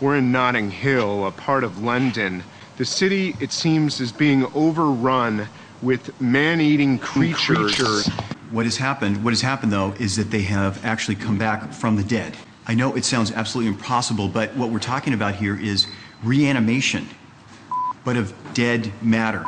We're in Notting Hill, a part of London. The city, it seems, is being overrun with man-eating creatures. What has happened, what has happened though, is that they have actually come back from the dead. I know it sounds absolutely impossible, but what we're talking about here is reanimation, but of dead matter.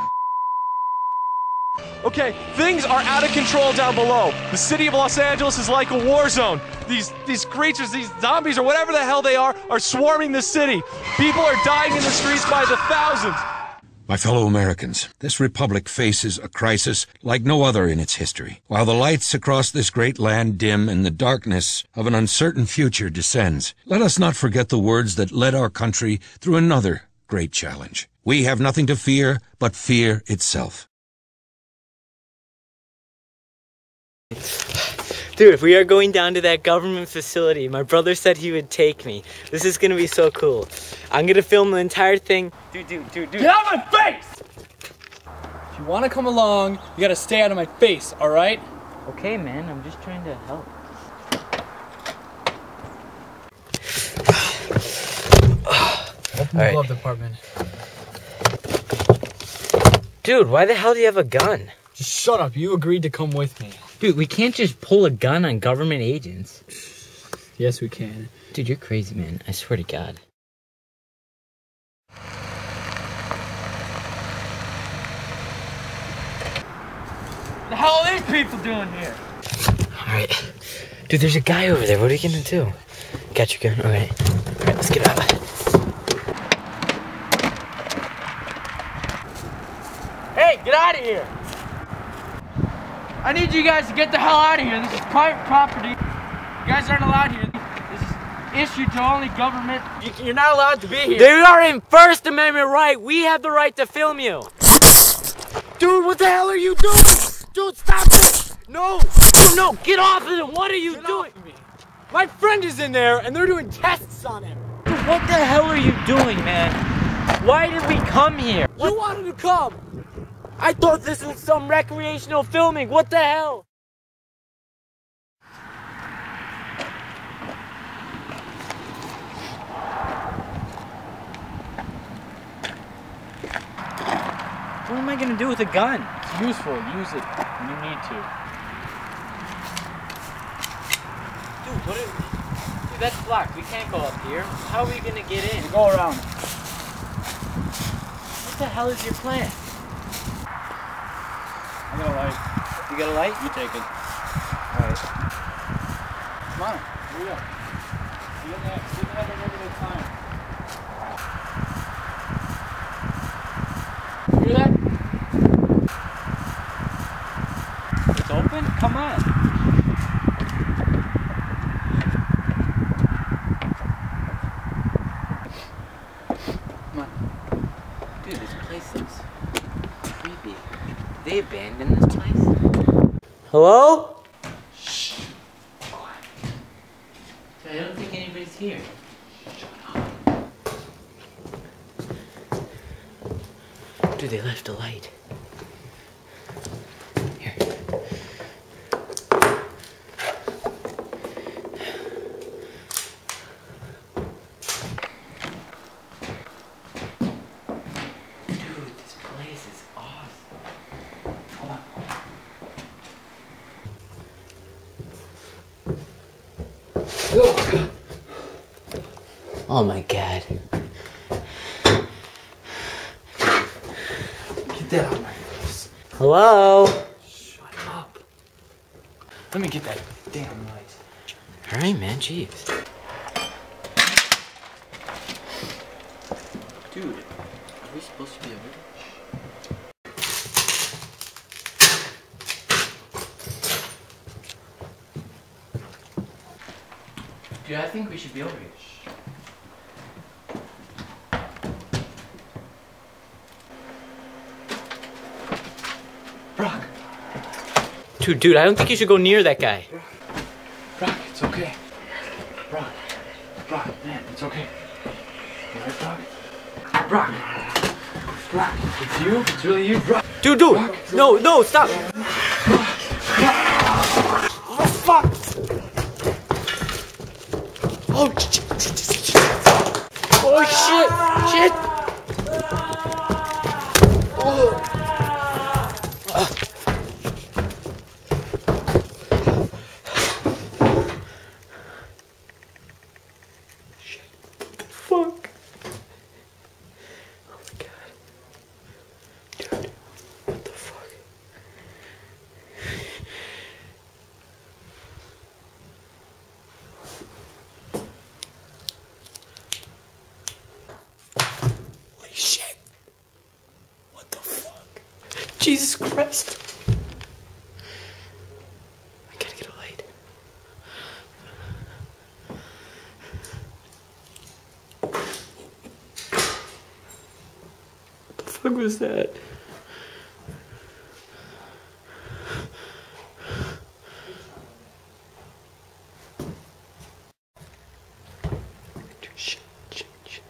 Okay, things are out of control down below. The city of Los Angeles is like a war zone. These these creatures, these zombies or whatever the hell they are, are swarming the city. People are dying in the streets by the thousands. My fellow Americans, this republic faces a crisis like no other in its history. While the lights across this great land dim and the darkness of an uncertain future descends, let us not forget the words that led our country through another great challenge. We have nothing to fear but fear itself. Dude, we are going down to that government facility. My brother said he would take me. This is gonna be so cool. I'm gonna film the entire thing. Dude, dude, dude, dude. Get out of my face! If you want to come along, you gotta stay out of my face, alright? Okay, man, I'm just trying to help. Open the All right. glove department. Dude, why the hell do you have a gun? Just shut up. You agreed to come with me. Dude, we can't just pull a gun on government agents. Yes, we can. Dude, you're crazy, man. I swear to God. The hell are these people doing here? Alright. Dude, there's a guy over there. What are you gonna do? Got your gun? Alright. Alright, let's get out. Hey, get out of here! I need you guys to get the hell out of here. This is private property. You guys aren't allowed here. This is issued to only government. You- You're not allowed to be here. They are in First Amendment right. We have the right to film you. Dude, what the hell are you doing? Dude, stop it! No! Dude, no! Get off of him! What are you Get doing? off of me. My friend is in there, and they're doing tests on him. Dude, what the hell are you doing, man? Why did we come here? You wanted to come. I thought this was some recreational filming. What the hell? What am I gonna do with a gun? It's useful. Use it when you need to. Dude, what are... Dude, that's blocked. We can't go up here. How are we gonna get in? Go around. What the hell is your plan? I got a light. You got a light? You take it. Alright. Come on. Here we go. You didn't have, didn't have a limited time. You hear that? It's open? Come on. Come on. Dude, this place looks creepy. They abandoned this place? Hello? Shh. I don't think anybody's here. Dude, they left a light. Here. Dude, this place is awesome. Hold on. Oh my god. Get that out of my face. Hello? Shut up. Let me get that damn light. Alright, man, jeez. Dude, are we supposed to be over there? Dude, I think we should be over here. Dude, dude, I don't think you should go near that guy. Brock, it's okay. Brock. Brock, man, it's okay. You alright, Brock? Brock. Brock, it's you? It's really you? Brock. Dude, dude! No, no, stop! Oh, fuck! Oh, Oh shit! Shit! Fuck. Oh my god. Dude, what the fuck? Holy shit. What the fuck? Jesus Christ. I gotta get a light. What the fuck was that? Shit, shit, shit.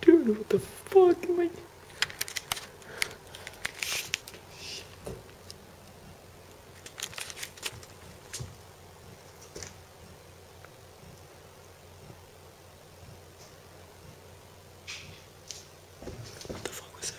Dude, what the fuck am I? What the fuck was that?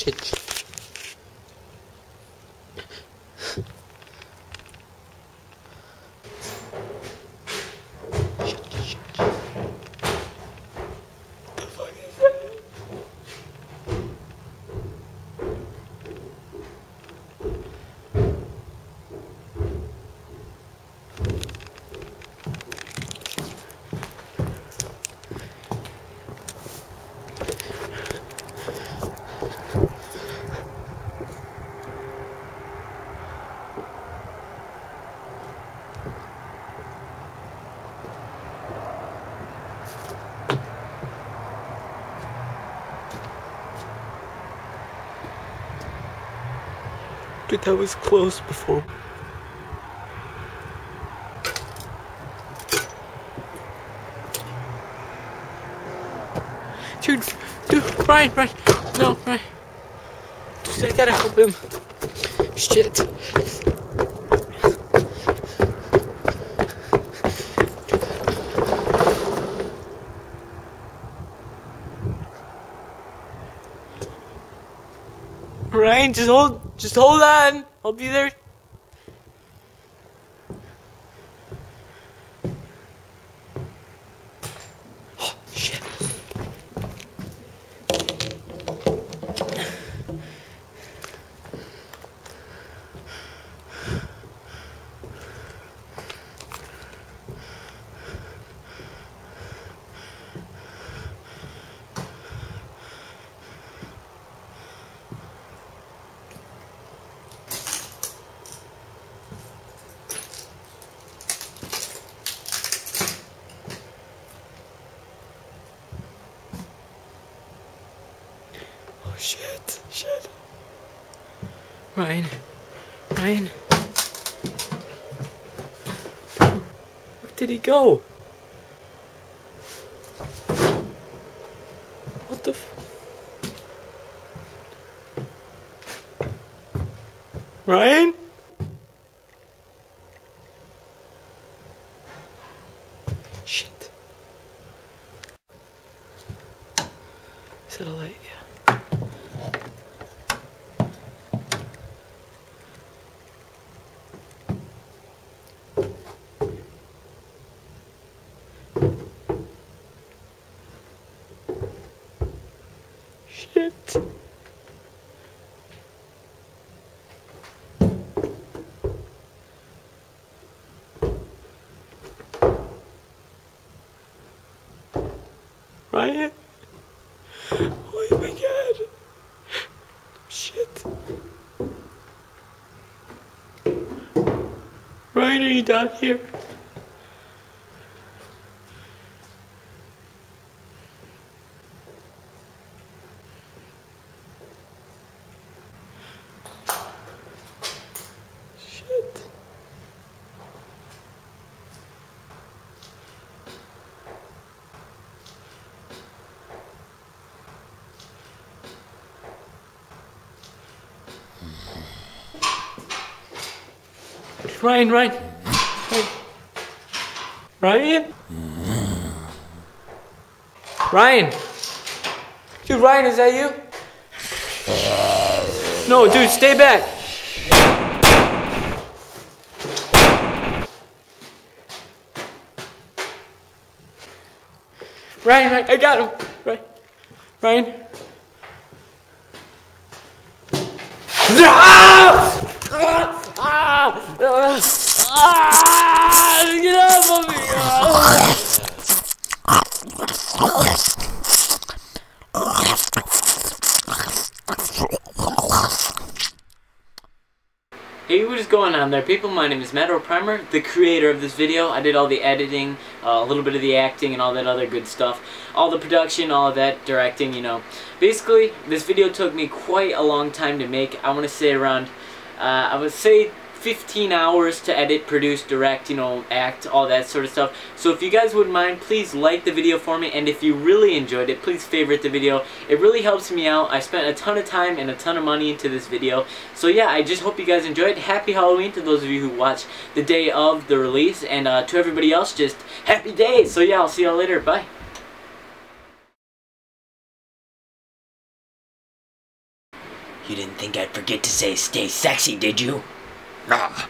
Shit, Dude, that was close before. Dude, dude, Ryan, Ryan, no, Ryan. Dude, I gotta help him. Shit. Ryan, just hold, just hold on. I'll be there. Oh, shit. Oh shit, shit. Ryan, Ryan. Where did he go? What the f- Ryan? Shit. Is that a light? Yeah. Shit. Ryan? Oh my god. Shit. Ryan, are you down here? Ryan, Ryan. Ryan? Ryan? Dude, Ryan, is that you? No, dude, stay back. Ryan, Ryan, I got him. Ryan. Ryan. Ah! Ah! Ah! Ah! Get off of me! Hey, what is going on there, people? My name is Matt Primer, the creator of this video. I did all the editing, uh, a little bit of the acting, and all that other good stuff. All the production, all of that, directing, you know. Basically, this video took me quite a long time to make. I want to say around, uh, I would say 15 hours to edit, produce, direct, you know, act, all that sort of stuff. So if you guys wouldn't mind, please like the video for me, and if you really enjoyed it, please favorite the video. It really helps me out. I spent a ton of time and a ton of money into this video. So yeah, I just hope you guys enjoyed. Happy Halloween to those of you who watched the day of the release, and uh, to everybody else, just happy days. So yeah, I'll see y'all later. Bye. You didn't think I'd forget to say stay sexy, did you? Ah,